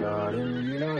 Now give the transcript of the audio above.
garden, you know